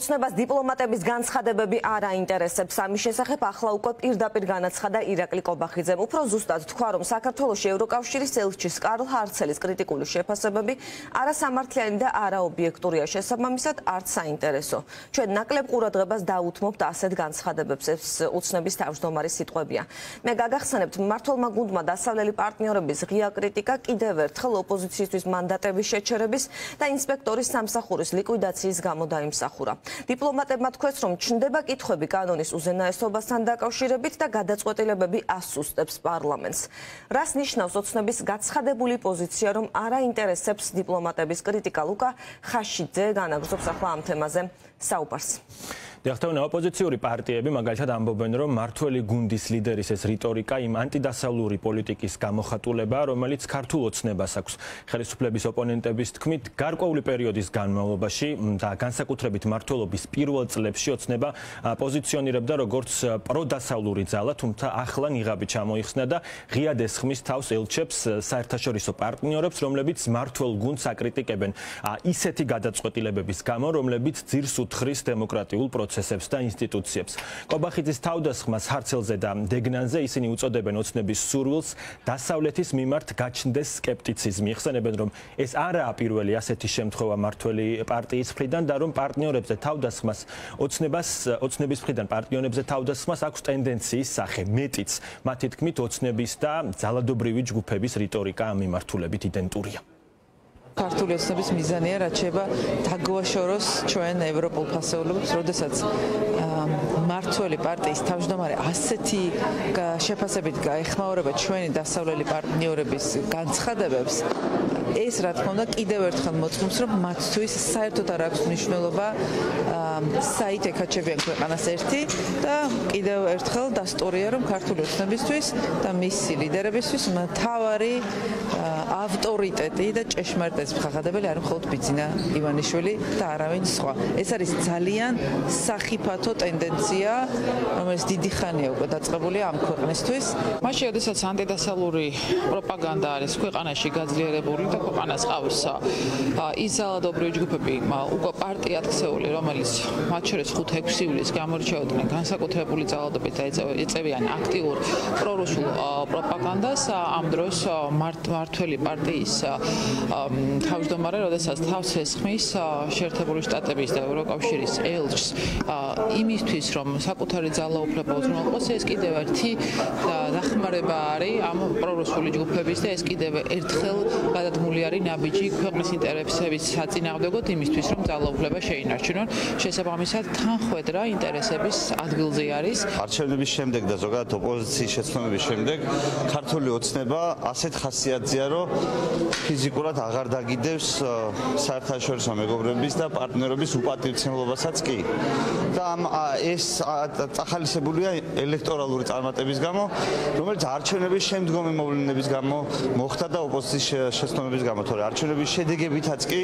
ოცნებას დიპლომატების განცხადებები არ აინტერესებს. ამის შესახებ ახლა უკვე პირდაპირ განაცხადა ირაკლი კობახიძემ. უფრო ზუსტად თქვა, რომ საქართველოს ევროკავშირის ელჩის კარლ ჰარცელის კრიტიკული შეფასებები არასამართლიანი და არაობიექტურია შესაბამისად არც საინტერესო. ჩვენ ნაკლებ ყურადღებას დაუთმობთ ასეთ განცხადებებს. ეს ოცნების თავმჯდომარის სიტყვებია. მე გაგახსენებთ, მართლმა გუნდმა დასავლელი პარტნიორების ღია კრიტიკა კიდევ ერთხელ ოპოზიციისთვის მანდატების შეჩერების და ინსპექტორის სამსახურის ლიკვიდაციის გამო დაიმსახურა. დიპლომატებმა თქვეს, რომ ჩნდება კითხვები კანონის უზენაესობასთან დაკავშირებით და გადაწყვეტილებები ასუსტებს პარლამენტს. რას ნიშნავს ოცნების გაცხადებული პოზიცია, რომ არაინტერესებს დიპლომატების კრიტიკა? ლუკა ხაშიძე განაგზობს ახლა ამ თემაზე საუბარს. დიახტეუნა ოპოზიციური პარტიები მაგალითად ამბობენ, რომ მართველი გუნდის ლიდერის ეს რიტორიკა იმ ანტიდასავლური პოლიტიკის გამოხატულებაა, რომელიც ქართულ ოცნებას აქვს. ხელისუფლების ოპონენტების თქმით, გარკვეული პერიოდის განმავლობაში და განსაკუთრებით მართველობის პირველ წლებში ოცნება პოზიციონირებდა როგორც პროდასავლური ძალა, თუმცა ახლა ნიღაბი ჩამოიხსნა და ღიად ესხმის თავს ელჩებს საერთაშორისო პარტნიორებს, რომლებიც მართულ გუნდს აკრიტიკებენ ისეთი გადაწყვეტილებების გამო, რომლებიც ძირს უთხრის დემოკრატიულ პროცესს. პროცესებს და ინსტიტუციებს. კობახიძის თავდასხმას ჰარცელზე და დეგნანზე ისინი უწოდებენ ოცნების სურვილს დასავლეთის მიმართ გაჩნდეს скеპტიციზმი. იხსენებენ, რომ ეს არაა პირველი ასეთი შემთხვევა მართველი პარტიის მხრიდან და რომ პარტნიორებზე თავდასხმას ოცნებას ოცნების მხრიდან პარტნიორებზე თავდასხმას აქვს ტენდენციის სახე მეტიც. მათი თქმით ოცნების და ძალადობრივი ჯგუფების რიტორიკა ამ მიმართულებით იდენტურია. ქართული ოცნების მიზანია რაც შეება დაგვაშოროს ჩვენ ევროპულ ფასეულობებს, როდესაც მართველი პარტიის თავმჯდომარე ასეთი შეფასებით გაეხმაურება ჩვენი დასავლელი პარტნიორების განცხადებებს ეს რა თქმა უნდა კიდევ ერთხელ მოწმობს რომ მათთვის საერთოდ არ აქვს მნიშვნელობა საით ეკაჩებიან ქვეყანას ერთი და კიდევ ერთხელ დასტურია რომ ქართული ოცნებისთვის და მისი ლიდერებისთვის მთავარი ავტორიტეტი და ჭეშმარიტების მხახადებელი არის მხოლოდ ბიძინა ივანიშვილი და არავინ სხვა. ეს არის ძალიან სახიფათო ტენდენცია, რომელიც დიდი ხანია უკვე დაწყებულია ამ ქვეყნისთვის. მაშინ, როდესაც ანტიდასალური პროპაგანდა არის ქვეყანაში გაძლიერებული და ქვეყანას ყავს ის ძალადობრივი ჯგუფები, უკვე პარტიად ქცეული, რომელიც მათ შორის 5-6 ივლისს გამორჩეოდნენ განსაკუთრებული ძალადობით და ეწევიან აქტიურ პრორუსულ პროპაგანდას, ამ დროს მართველი პარტიის თავმჯდომარე, როდესაც თავს ესხმის შეერთებული შტატების და ევროკავშირის ელჩს იმისთვის, რომ საკუთარი ძალაუფლება უზრუნველყოს, ეს კიდევ ერთი დახმარება არის ამ პრორუსული ჯგუფების და ეს კიდევ ერთხელ გადადგმული არის ნაბიჯი ქვეყნის ინტერესების საწინააღმდეგოდ იმისთვის, რომ ძალაუფლება შეინარჩუნონ. შესაბამისად, თანხვედრა ინტერესების ადგილზე არის. არჩევნების შემდეგ და ზოგადად ოპოზიციის შეცდომების შემდეგ ქართული ოცნება ასეთ ხასიათზეა, რომ ფიზიკურად აღარ დაგიდევს საერთაშორისო მეგობრების და პარტნიორების უპატივცემლობასაც კი. და ამ ეს წახალისებულია ელექტორალური წარმატების გამო, რომელიც არჩევნების შემდგომი მოვლენების გამო მოხდა და ოპოზიციის შეცდომების გამო, თორე არჩევნების შედეგებითაც კი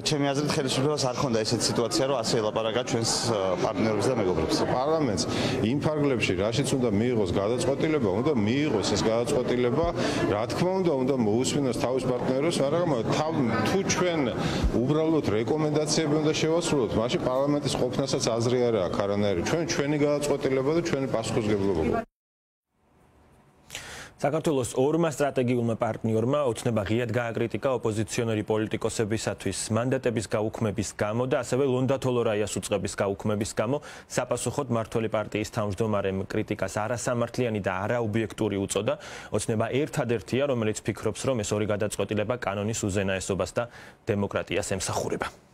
ჩემი აზრით ხელისუფლებას არ ქონდა ესეთი სიტუაცია, რომ ასე ელაპარაკა ჩვენს პარტნიორებს და მეგობრებს. პარლამენტს იმ ფარგლებში რაშიც უნდა მიიღოს გადაწყვეტილება, უნდა მიიღოს ეს გადაწყვეტილება, რა თქმა უნდა, უნდა მოусვინოს თავის პარტნიორებს, მაგრამ თუ ჩვენ უბრალოდ რეკომენდაციები უნდა შევასრულოთ, მაშინ პარლამენტის ყოფნასაც აზრი არ აქვს არანაირი. ჩვენ ჩვენი გადაწყვეტილება და ჩვენი პასუხისგებლობა. საქართველოს ორმა სტრატეგიულმა პარტნიორმა ოცნება ღიად გააკრიტიკა ოპოზიციონერი პოლიტიკოსებისათვის. მანდატების გაუქმების გამო და ასევე ლონდა თოლორაიას უწყების გაუქმების გამო საპასუხოდ მართველი პარტიის თავმჯდომარემ კრიტიკას არასამართლიანი და არაობიექტური უწოდა. ოცნება ერთადერთია რომელიც ფიქრობს რომ ეს ორი გადაწყვეტილება კანონის უზენაესობას და დემოკრატიას ემსახურება